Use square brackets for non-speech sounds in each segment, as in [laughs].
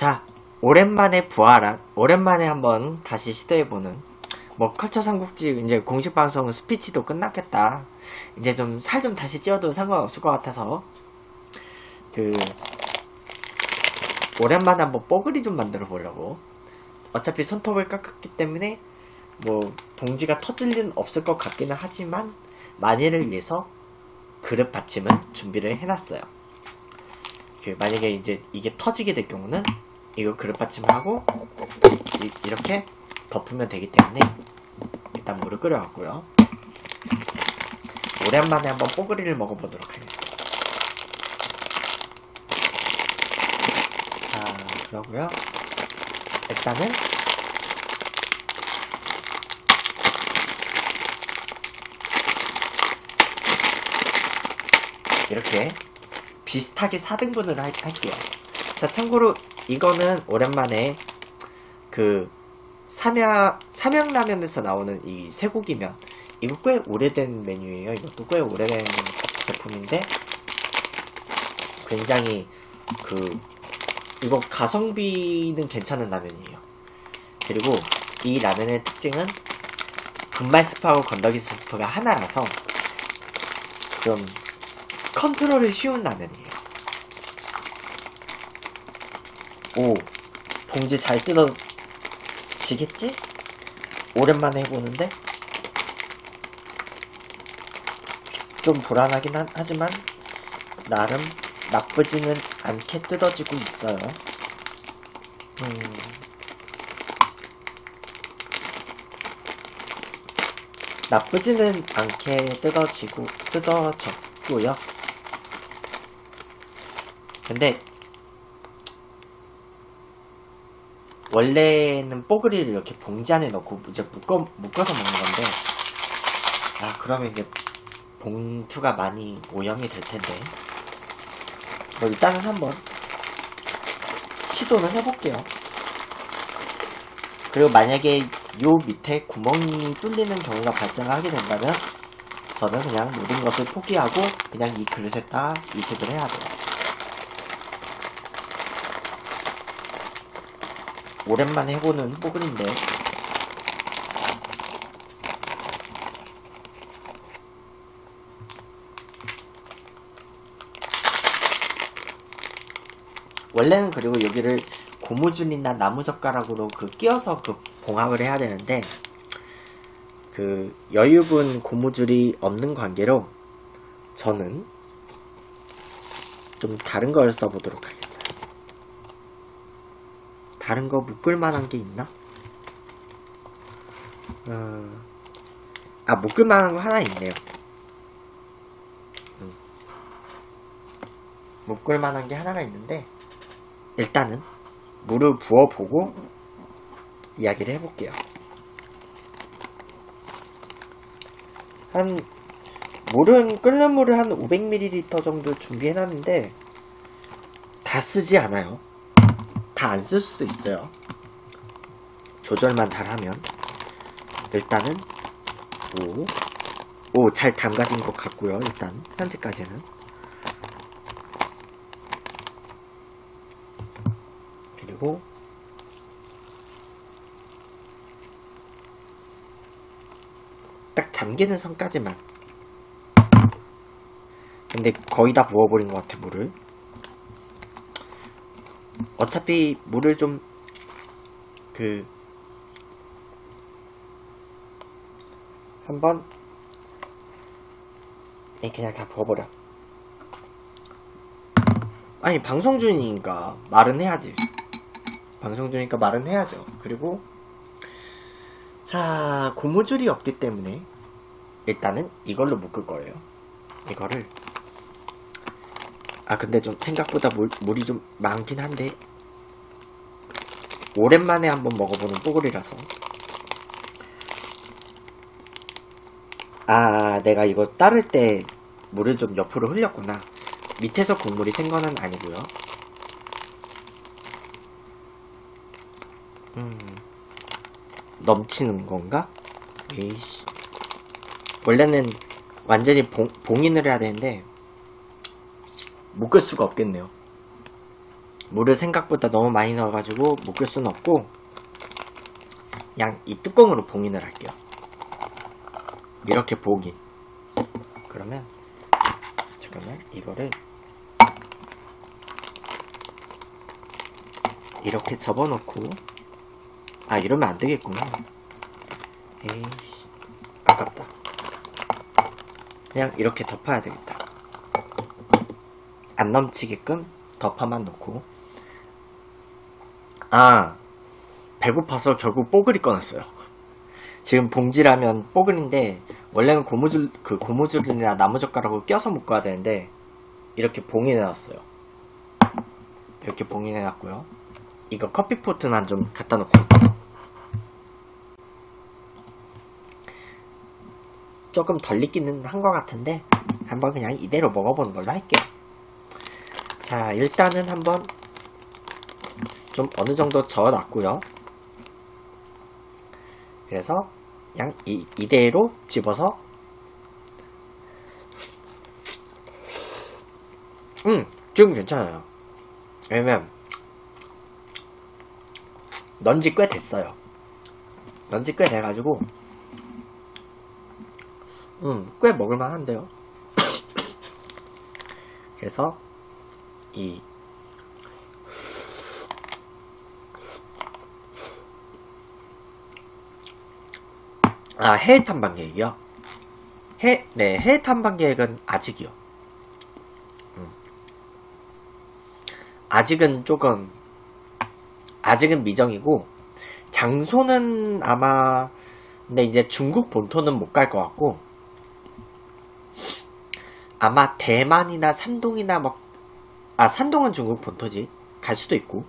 자, 오랜만에 부활한, 오랜만에 한번 다시 시도해보는, 뭐, 컬처 삼국지, 이제 공식 방송 스피치도 끝났겠다. 이제 좀, 살 좀 다시 찌워도 상관없을 것 같아서, 그, 오랜만에 한번 뽀글이 좀 만들어 보려고. 어차피 손톱을 깎았기 때문에, 뭐, 봉지가 터질 일은 없을 것 같기는 하지만, 만일을 위해서 그릇 받침은 준비를 해놨어요. 그 만약에 이제 이게 터지게 될 경우는 이거 그릇 받침을 하고 이, 렇게 덮으면 되기 때문에 일단 물을 끓여왔고요. 오랜만에 한번 뽀글이를 먹어보도록 하겠습니다. 자, 그러고요. 일단은 이렇게 비슷하게 4등분을 할, 할게요. 자, 참고로 이거는 오랜만에 그 삼양, 삼양라면에서 나오는 이 쇠고기면 이거 꽤 오래된 메뉴예요. 이것도 꽤 오래된 제품인데 굉장히 그 이거 가성비는 괜찮은 라면이에요. 그리고 이 라면의 특징은 분말 스프하고 건더기 스프가 하나라서 좀 컨트롤이 쉬운 라면이에요. 오, 봉지 잘 뜯어지겠지? 오랜만에 해보는데 좀 불안하긴 하, 하지만 나름 나쁘지는 않게 뜯어지고 있어요. 음. 나쁘지는 않게 뜯어지고 뜯어졌고요. 근데 원래는 뽀글이를 이렇게 봉지 안에 넣고 이제 묶어, 묶어서 먹는 건데 아 그러면 이게 봉투가 많이 오염이 될 텐데. 뭐 일단은 한번 시도는 해볼게요. 그리고 만약에 요 밑에 구멍이 뚫리는 경우가 발생하게 된다면 저는 그냥 모든 것을 포기하고 그냥 이 그릇에다 이식을 해야 돼요 오랜만에 해보는 뽀글인데. 원래는 그리고 여기를 고무줄이나 나무젓가락으로 그 끼워서 그 봉합을 해야 되는데 그 여유분 고무줄이 없는 관계로 저는 좀 다른 걸 써보도록 하겠습니 다. 다른 거 묶을 만한 게 있나? 어... 아, 묶을 만한 거 하나 있네요. 음. 묶을 만한 게 하나가 있는데, 일단은, 물을 부어보고, 이야기를 해볼게요. 한, 물은, 끓는 물을 한 500ml 정도 준비해놨는데, 다 쓰지 않아요. 다 안 쓸 수도 있어요. 조절만 잘하면. 일단은, 오, 오, 잘 담가진 것 같고요. 일단, 현재까지는. 그리고, 딱 잠기는 선까지만. 근데 거의 다 부어버린 것 같아, 물을. 어차피 물을 좀, 그, 한번, 예, 그냥 다 부어버려. 아니, 방송 중이니까 말은 해야지. 방송 중이니까 말은 해야죠. 그리고, 자, 고무줄이 없기 때문에, 일단은 이걸로 묶을 거예요. 이거를. 아, 근데 좀 생각보다 물, 물이 좀 많긴 한데, 오랜만에 한번 먹어보는 뽀글이라서. 아, 내가 이거 따를 때 물을 좀 옆으로 흘렸구나. 밑에서 국물이 샌 거는 아니고요. 음, 넘치는 건가? 에이씨. 원래는 완전히 봉, 봉인을 해야 되는데, 묶을 수가 없겠네요. 물을 생각보다 너무 많이 넣어가지고 묶을 수는 없고 그냥 이 뚜껑으로 봉인을 할게요. 이렇게 봉인. 그러면 잠깐만 이거를 이렇게 접어놓고 아 이러면 안 되겠구나. 에이씨 아깝다. 그냥 이렇게 덮어야 되겠다. 안 넘치게끔 덮어만 놓고 아 배고파서 결국 뽀글이 꺼냈어요. 지금 봉지라면 뽀글인데 원래는 고무줄 그 고무줄이나 나무젓가락으로 껴서 묶어야 되는데 이렇게 봉인해놨어요. 이렇게 봉인해놨고요. 이거 커피포트만 좀 갖다 놓고 조금 덜 익기는 한 것 같은데 한번 그냥 이대로 먹어보는 걸로 할게요. 자 일단은 한번 좀 어느 정도 저어놨고요. 그래서 그냥 이, 이대로 집어서 음 지금 괜찮아요. 왜냐면 넌지 꽤 됐어요. 넌지 꽤 돼가지고 음, 꽤 먹을만 한데요. [coughs] 그래서, 이, 아, 해외 탐방 계획이요? 해, 네, 해외 탐방 계획은 아직이요. 음. 아직은 조금, 아직은 미정이고, 장소는 아마, 근데 이제 중국 본토는 못 갈 것 같고, 아마 대만이나 산동이나 뭐, 아, 산동은 중국 본토지. 갈 수도 있고.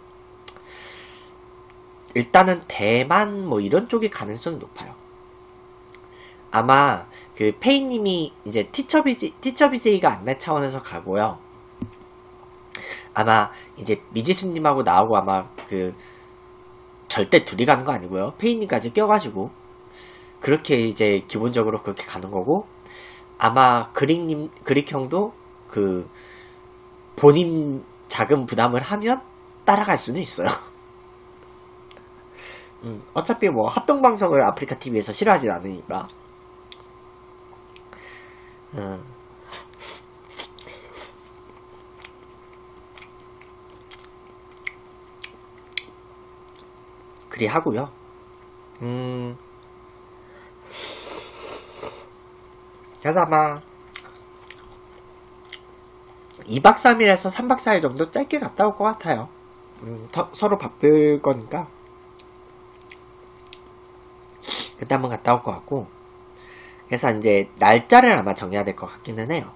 일단은 대만 뭐 이런 쪽이 가능성이 높아요. 아마 그 페이님이 이제 티처비지, 티처비제이가 안내 차원에서 가고요. 아마 이제 미지수님하고 나하고 아마 그 절대 둘이 가는 거 아니고요. 페이님까지 껴가지고 그렇게 이제 기본적으로 그렇게 가는 거고 아마 그릭님, 그릭 형도 그 본인 자금 부담을 하면 따라갈 수는 있어요. [laughs] 음, 어차피 뭐 합동 방송을 아프리카 TV에서 싫어하진 않으니까. 음. 그리 하고요. 음. 그래서 아마 2박 3일에서 3박 4일 정도 짧게 갔다 올 것 같아요. 음, 더, 서로 바쁠 거니까. 그때 한번 갔다 올 것 같고. 그래서 이제 날짜를 아마 정해야 될 것 같기는 해요.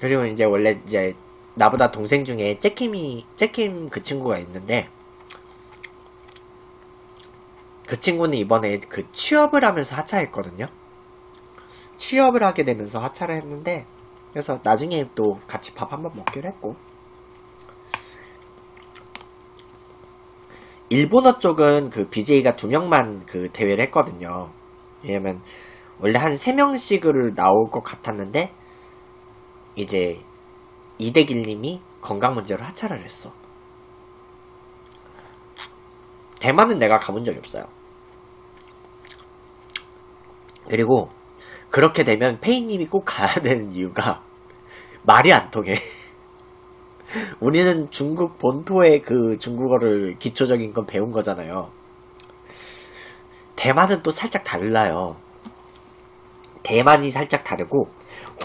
그리고 이제 원래 이제 나보다 동생 중에 잭킴이 잭킴 그 친구가 있는데 그 친구는 이번에 그 취업을 하면서 하차했거든요. 취업을 하게 되면서 하차를 했는데 그래서 나중에 또 같이 밥 한번 먹기로 했고 일본어 쪽은 그 BJ가 두 명만 그 대회를 했거든요. 왜냐면 원래 한 세 명씩을 나올 것 같았는데 이제 이대길님이 건강 문제로 하차를 했어. 대만은 내가 가본 적이 없어요. 그리고 그렇게 되면 페이님이 꼭 가야 되는 이유가 말이 안 통해. [laughs] 우리는 중국 본토의 그 중국어를 기초적인 건 배운 거잖아요. 대만은 또 살짝 달라요. 대만이 살짝 다르고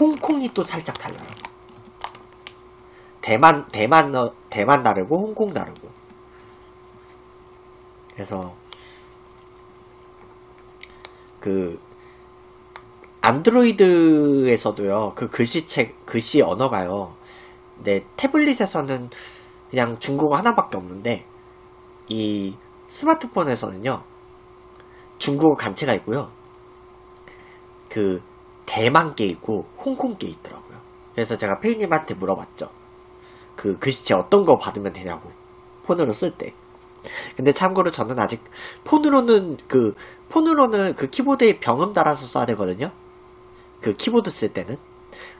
홍콩이 또 살짝 달라요. 대만 대만 대만 다르고 홍콩 다르고. 그래서 그 안드로이드에서도요 그 글씨책 글씨 언어가요. 네 태블릿에서는 그냥 중국어 하나밖에 없는데 이 스마트폰에서는요 중국어 간체가 있고요. 그 대만게 있고 홍콩게 있더라고요. 그래서 제가 페이님한테 물어봤죠. 그 글씨체 어떤 거 받으면 되냐고 폰으로 쓸 때. 근데 참고로 저는 아직 폰으로는 그 폰으로는 그 키보드에 병음 따라서 써야 되거든요. 그 키보드 쓸 때는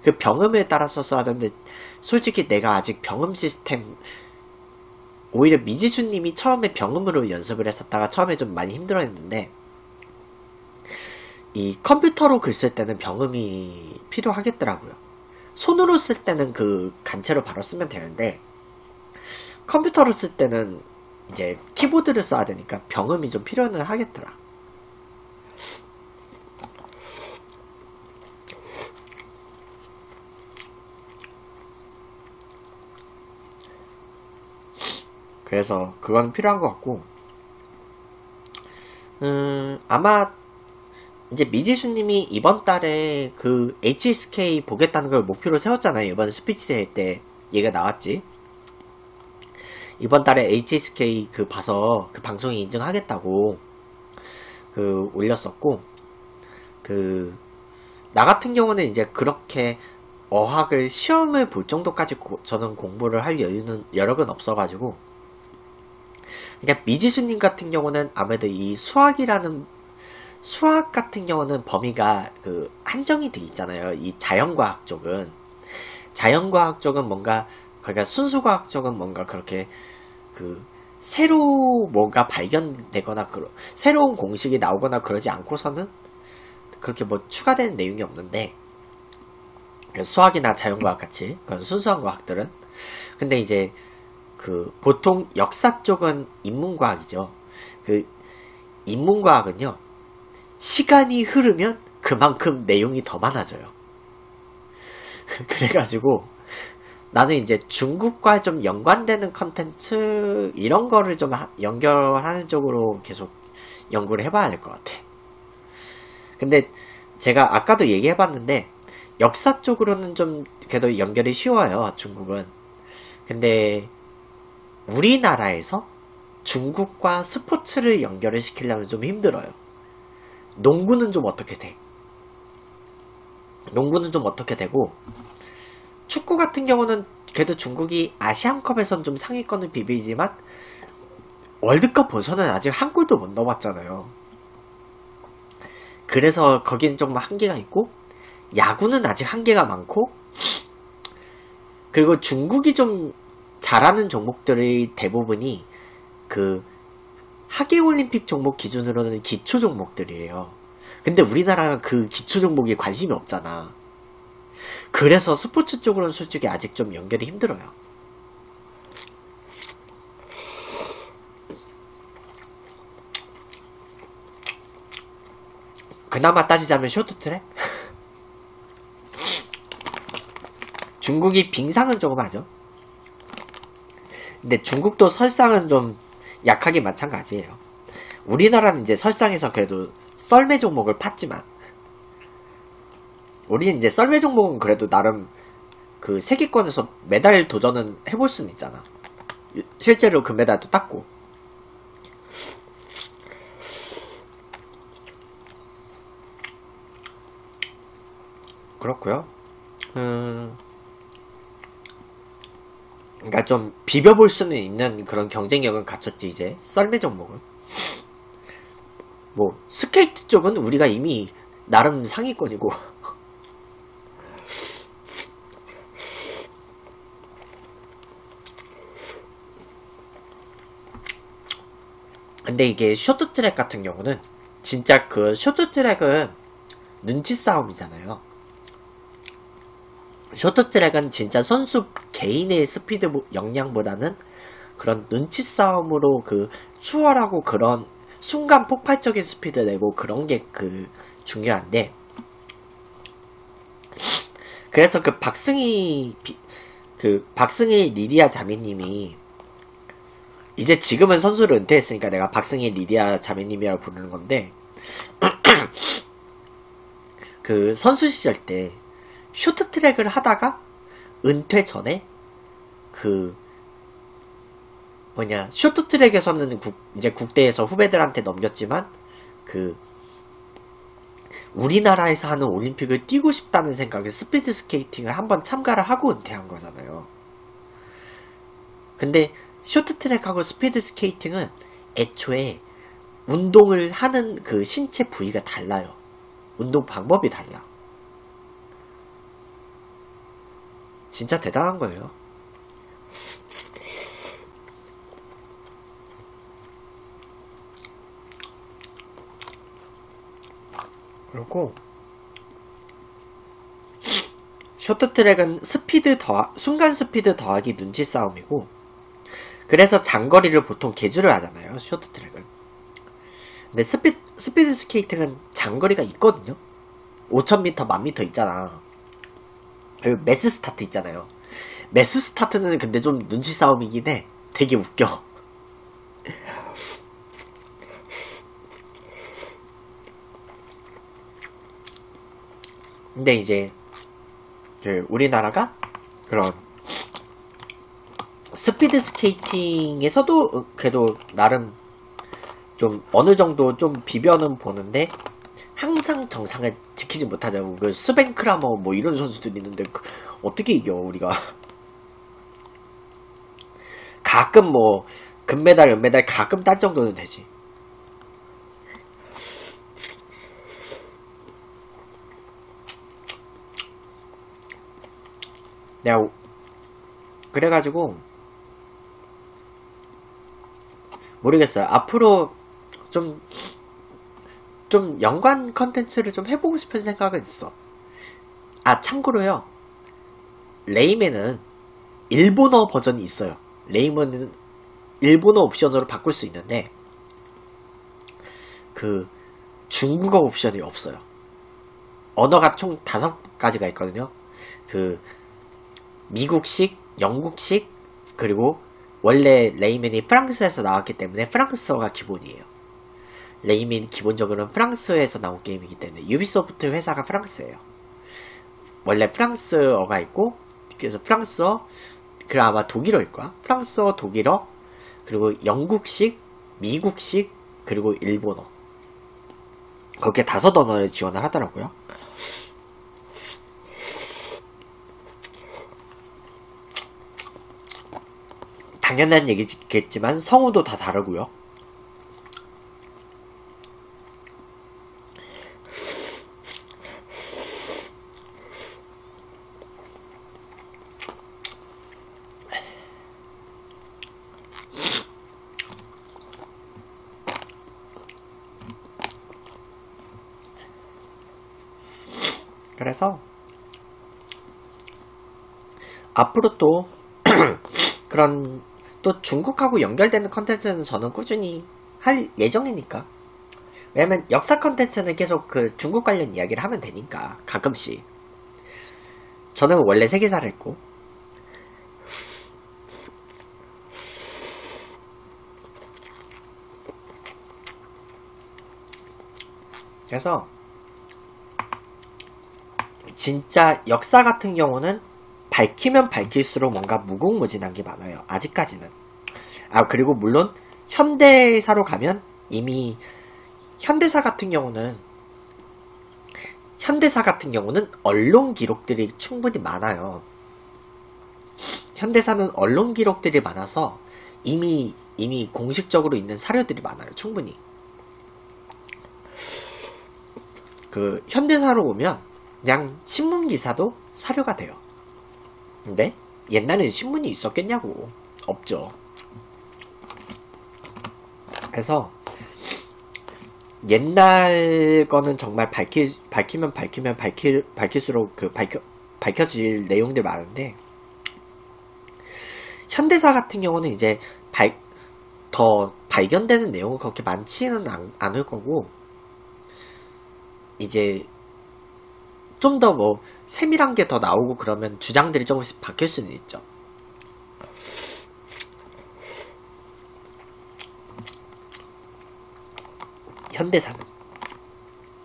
그 병음에 따라서 써야 되는데 솔직히 내가 아직 병음 시스템 오히려 미지수님이 처음에 병음으로 연습을 했었다가 처음에 좀 많이 힘들어했는데 이 컴퓨터로 글 쓸 때는 병음이 필요하겠더라고요. 손으로 쓸 때는 그 간체로 바로 쓰면 되는데 컴퓨터로 쓸 때는 이제 키보드를 써야 되니까 병음이 좀 필요는 하겠더라. 그래서 그건 필요한 것 같고 음 아마 이제 미지수님이 이번 달에 그 HSK 보겠다는 걸 목표로 세웠잖아요. 이번 스피치 대회 때 얘가 나왔지. 이번 달에 HSK 그 봐서 그 방송에 인증하겠다고 그 올렸었고 그 나 같은 경우는 이제 그렇게 어학을 시험을 볼 정도까지 고- 저는 공부를 할 여유는 여력은 없어가지고 그러니까 미지수님 같은 경우는 아무래도 이 수학이라는 수학 같은 경우는 범위가 그 한정이 돼 있잖아요. 이 자연과학 쪽은 자연과학 쪽은 뭔가 그러니까 순수과학 쪽은 뭔가 그렇게 그 새로 뭐가 발견되거나 그러, 새로운 공식이 나오거나 그러지 않고서는 그렇게 뭐 추가되는 내용이 없는데 수학이나 자연과학 같이 그런 순수한 과학들은 근데 이제 그 보통 역사 쪽은 인문과학이죠. 그 인문과학은요. 시간이 흐르면 그만큼 내용이 더 많아져요. [laughs] 그래가지고 나는 이제 중국과 좀 연관되는 컨텐츠 이런 거를 좀 하- 연결하는 쪽으로 계속 연구를 해봐야 될 것 같아. 근데 제가 아까도 얘기해봤는데 역사 쪽으로는 좀 그래도 연결이 쉬워요. 중국은. 근데 우리나라에서 중국과 스포츠를 연결을 시키려면 좀 힘들어요. 농구는 좀 어떻게 돼? 농구는 좀 어떻게 되고 축구 같은 경우는 그래도 중국이 아시안컵에선 좀 상위권을 비비지만 월드컵 본선은 아직 한 골도 못 넣어봤잖아요. 그래서 거기는 좀 한계가 있고 야구는 아직 한계가 많고 그리고 중국이 좀 잘하는 종목들의 대부분이 그 하계 올림픽 종목 기준으로는 기초 종목들이에요. 근데 우리나라가 그 기초 종목에 관심이 없잖아. 그래서 스포츠 쪽으로는 솔직히 아직 좀 연결이 힘들어요. 그나마 따지자면 쇼트트랙? [laughs] 중국이 빙상은 조금 하죠. 근데 중국도 설상은 좀 약하게 마찬가지예요. 우리나라는 이제 설상에서 그래도 썰매 종목을 팠지만 우리는 이제 썰매 종목은 그래도 나름 그 세계권에서 메달 도전은 해볼 수는 있잖아. 실제로 그 메달도 땄고. 그렇고요. 음, 그러니까 좀 비벼볼 수는 있는 그런 경쟁력은 갖췄지 이제 썰매 종목은. 뭐 스케이트 쪽은 우리가 이미 나름 상위권이고 [laughs] 근데 이게 쇼트트랙 같은 경우는 진짜 그 쇼트트랙은 눈치 싸움이잖아요. 쇼트 트랙은 진짜 선수 개인의 스피드 역량보다는 그런 눈치 싸움으로 그 추월하고 그런 순간 폭발적인 스피드 내고 그런 게 그 중요한데 그래서 그 박승희 비- 그 박승희 리리아 자매님이 이제 지금은 선수를 은퇴했으니까 내가 박승희 리리아 자매님이라고 부르는 건데 [clears throat] 그 선수 시절 때 쇼트트랙을 하다가 은퇴 전에 그 뭐냐 쇼트트랙에서는 국, 이제 국대에서 후배들한테 넘겼지만 그 우리나라에서 하는 올림픽을 뛰고 싶다는 생각에 스피드 스케이팅을 한번 참가를 하고 은퇴한 거잖아요. 근데 쇼트트랙하고 스피드 스케이팅은 애초에 운동을 하는 그 신체 부위가 달라요. 운동 방법이 달라. 진짜 대단한 거예요. 그리고 쇼트트랙은 스피드 더 순간 스피드 더하기 눈치 싸움이고 그래서 장거리를 보통 계주를 하잖아요 쇼트트랙은. 근데 스피, 스피드 스케이팅은 장거리가 있거든요. 5000m 1000m 있잖아 그리고 매스 스타트 있잖아요. 매스 스타트는 근데 좀 눈치 싸움이긴 해. 되게 웃겨. [laughs] 근데 이제 그 우리나라가 그런 스피드 스케이팅에서도 그래도 나름 좀 어느 정도 좀 비벼는 보는데 항상 정상을 지키지 못하자고 그 스벤 크라머 뭐 이런 선수들이 있는데 그 어떻게 이겨 우리가 [laughs] 가끔 뭐 금메달 은메달 가끔 딸 정도는 되지 내가 오- 그래가지고 모르겠어요. 앞으로 좀 좀 연관 컨텐츠를 좀 해보고 싶은 생각은 있어. 아 참고로요. 레이맨은 일본어 버전이 있어요. 레이맨은 일본어 옵션으로 바꿀 수 있는데 그 중국어 옵션이 없어요. 언어가 총 다섯 가지가 있거든요. 그 미국식, 영국식, 그리고 원래 레이맨이 프랑스에서 나왔기 때문에 프랑스어가 기본이에요. 레이맨이 기본적으로는 프랑스에서 나온 게임이기 때문에 유비소프트 회사가 프랑스예요. 원래 프랑스어가 있고 그래서 프랑스어 그리고 아마 독일어일 거야. 프랑스어, 독일어, 그리고 영국식, 미국식, 그리고 일본어. 그렇게 다섯 언어를 지원을 하더라고요. 당연한 얘기겠지만 성우도 다 다르고요. 그래서 앞으로 또 [clears throat] 그런 또 중국하고 연결되는 컨텐츠는 저는 꾸준히 할 예정이니까. 왜냐면 역사 컨텐츠는 계속 그 중국 관련 이야기를 하면 되니까 가끔씩. 저는 원래 세계사를 했고 그래서 진짜 역사 같은 경우는 밝히면 밝힐수록 뭔가 무궁무진한 게 많아요. 아직까지는. 아, 그리고 물론 현대사로 가면 이미 현대사 같은 경우는 현대사 같은 경우는 언론 기록들이 충분히 많아요. 현대사는 언론 기록들이 많아서 이미 이미 공식적으로 있는 사료들이 많아요. 충분히. 그 현대사로 오면 그냥 신문 기사도 사료가 돼요. 근데 옛날에는 신문이 있었겠냐고 없죠. 그래서 옛날 거는 정말 밝히 밝히면 밝히면 밝힐 밝힐수록 그 밝혀 밝혀질 내용들 많은데 현대사 같은 경우는 이제 발, 더 발견되는 내용은 그렇게 많지는 않, 않을 거고 이제 좀 더 뭐 세밀한 게 더 나오고 그러면 주장들이 조금씩 바뀔 수는 있죠. 현대사는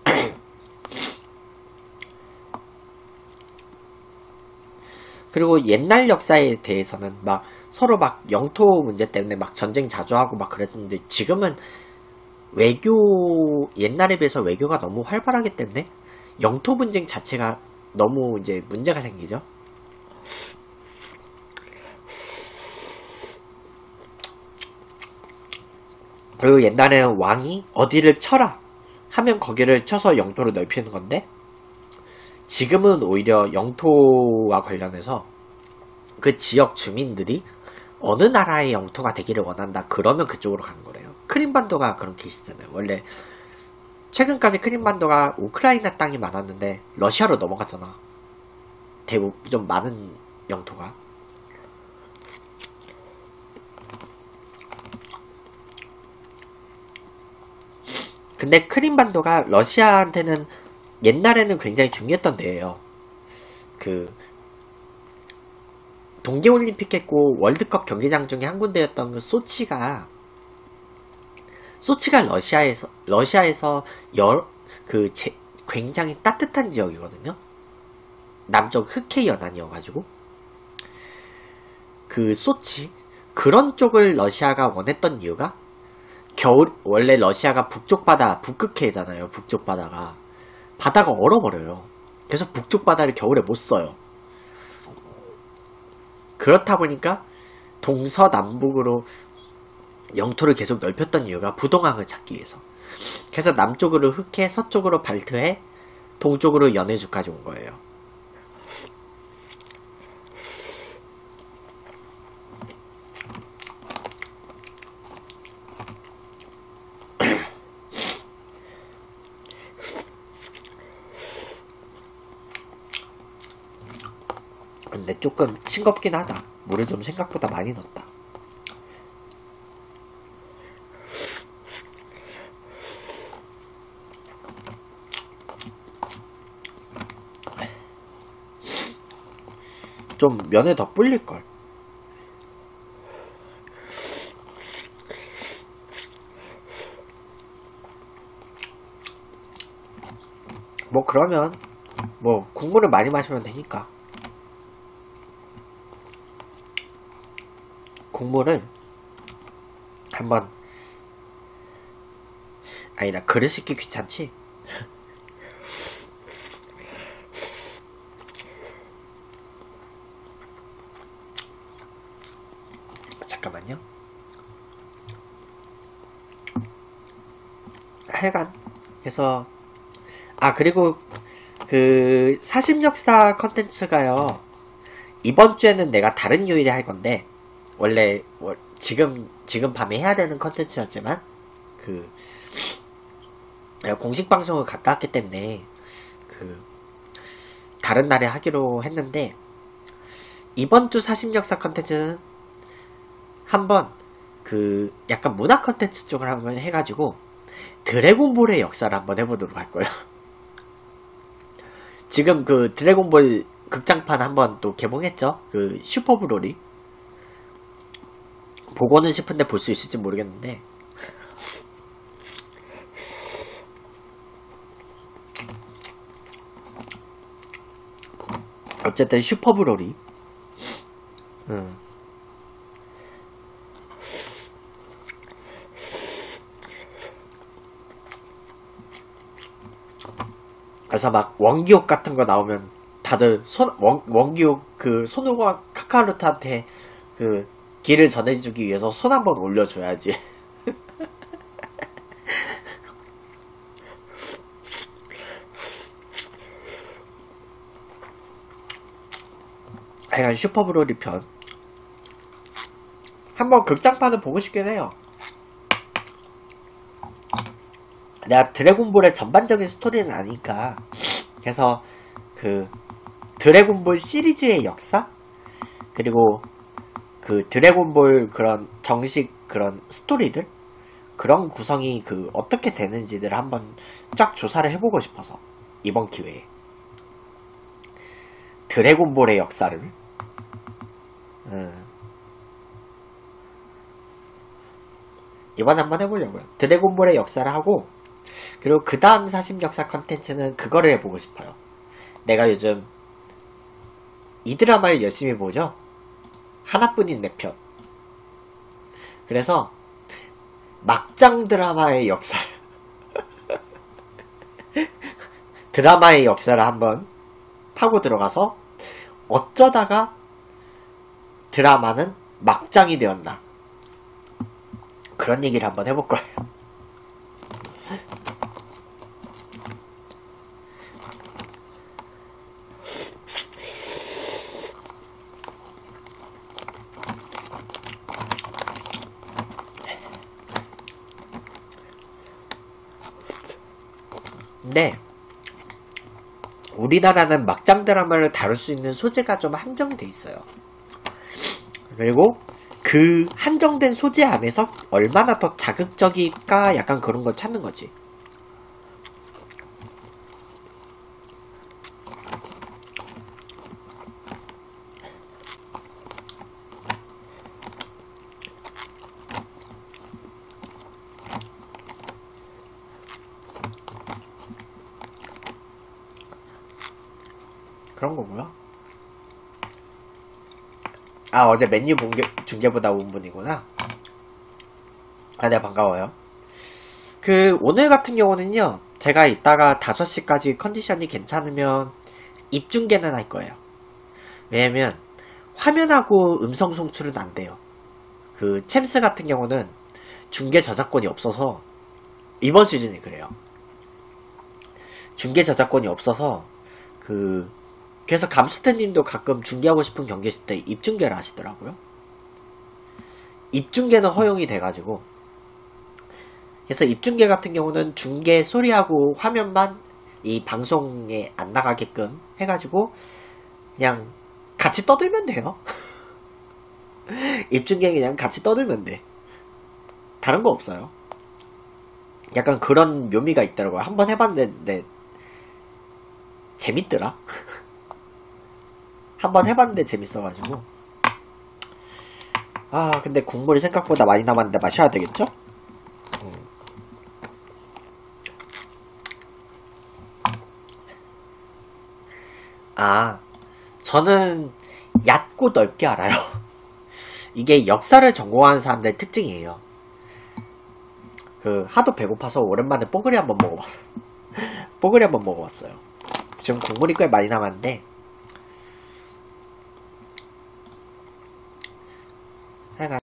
[clears throat] 그리고 옛날 역사에 대해서는 막 서로 막 영토 문제 때문에 막 전쟁 자주 하고 막 그랬었는데 지금은 외교 옛날에 비해서 외교가 너무 활발하기 때문에 영토 분쟁 자체가 너무 이제 문제가 생기죠. 그리고 옛날에는 왕이 어디를 쳐라 하면 거기를 쳐서 영토를 넓히는 건데 지금은 오히려 영토와 관련해서 그 지역 주민들이 어느 나라의 영토가 되기를 원한다 그러면 그쪽으로 가는 거래요. 크림반도가 그런 케이스잖아요. 원래 최근까지 크림반도가 우크라이나 땅이 많았는데 러시아로 넘어갔잖아. 대부분 좀 많은 영토가. 근데 크림반도가 러시아한테는 옛날에는 굉장히 중요했던 데예요. 그 동계올림픽 했고 월드컵 경기장 중에 한 군데였던 그 소치가 소치가 러시아에서 러시아에서 열 그 굉장히 따뜻한 지역이거든요. 남쪽 흑해 연안이어가지고 그 소치 그런 쪽을 러시아가 원했던 이유가 겨울 원래 러시아가 북쪽 바다 북극해잖아요. 북쪽 바다가 바다가 얼어버려요. 그래서 북쪽 바다를 겨울에 못 써요. 그렇다 보니까 동서남북으로 영토를 계속 넓혔던 이유가 부동항을 찾기 위해서. 그래서 남쪽으로 흑해, 서쪽으로 발트해, 동쪽으로 연해주까지 온 거예요. 근데 조금 싱겁긴 하다. 물을 좀 생각보다 많이 넣었다. 좀 면에 더 불릴걸. 뭐 그러면 뭐 국물을 많이 마시면 되니까 국물을 한번 아니다 그릇 씻기 귀찮지? 8강 그래서 아 그리고 그 사심역사 컨텐츠가요. 이번 주에는 내가 다른 요일에 할 건데 원래 지금 지금 밤에 해야 되는 컨텐츠였지만 그 공식 방송을 갔다 왔기 때문에 그 다른 날에 하기로 했는데 이번 주 사심역사 컨텐츠는 한번 그 약간 문화 컨텐츠 쪽을 한번 해가지고 드래곤볼의 역사를 한번 해보도록 할 거예요. [laughs] 지금 그 드래곤볼 극장판 한번 또 개봉했죠. 그 슈퍼브롤이 보고는 싶은데 볼 수 있을지 모르겠는데 어쨌든 슈퍼브롤이 음. 그래서 막 원기옥 같은 거 나오면 다들 손 원, 원기옥 그 손오가 카카로트한테 그 길을 전해주기 위해서 손 한 번 올려줘야지. [laughs] 하여간 슈퍼 브로리 편. 한번 극장판을 보고 싶긴 해요. 내가 드래곤볼의 전반적인 스토리는 아니까. 그래서 그 드래곤볼 시리즈의 역사? 그리고 그 드래곤볼 그런 정식 그런 스토리들 그런 구성이 그 어떻게 되는지를 한번 쫙 조사를 해보고 싶어서 이번 기회에 드래곤볼의 역사를 음. 이번에 한번 해보려고요. 드래곤볼의 역사를 하고 그리고 그 다음 사심 역사 컨텐츠는 그거를 해보고 싶어요. 내가 요즘 이 드라마를 열심히 보죠. 하나뿐인 내 편. 그래서 막장 드라마의 역사 [laughs] 드라마의 역사를 한번 타고 들어가서 어쩌다가 드라마는 막장이 되었나 그런 얘기를 한번 해볼 거예요. 근데 우리나라는 막장 드라마를 다룰 수 있는 소재가 좀 한정돼 있어요. 그리고 그 한정된 소재 안에서 얼마나 더 자극적일까 약간 그런 걸 찾는 거지. 그런 거고요. 아 어제 맨유 본게, 중계보다 온 분이구나. 아, 네 반가워요. 그 오늘 같은 경우는요. 제가 이따가 5시까지 컨디션이 괜찮으면 입중계는 할 거예요. 왜냐면 화면하고 음성 송출은 안 돼요. 그 챔스 같은 경우는 중계 저작권이 없어서 이번 시즌이 그래요. 중계 저작권이 없어서 그 그래서 감스트님도 가끔 중계하고 싶은 경기 있을 때 입중계를 하시더라고요. 입중계는 허용이 돼가지고 그래서 입중계 같은 경우는 중계 소리하고 화면만 이 방송에 안 나가게끔 해가지고 그냥 같이 떠들면 돼요. [laughs] 입중계 그냥 같이 떠들면 돼. 다른 거 없어요. 약간 그런 묘미가 있더라고요. 한번 해봤는데 재밌더라. [laughs] 한번 해봤는데 재밌어가지고. 아, 근데 국물이 생각보다 많이 남았는데 마셔야 되겠죠? 음. 아, 저는 얕고 넓게 알아요. [laughs] 이게 역사를 전공하는 사람들의 특징이에요. 그, 하도 배고파서 오랜만에 뽀글이 한번 먹어봤어. [laughs] 뽀글이 한번 먹어봤어요. 지금 국물이 꽤 많이 남았는데, 해가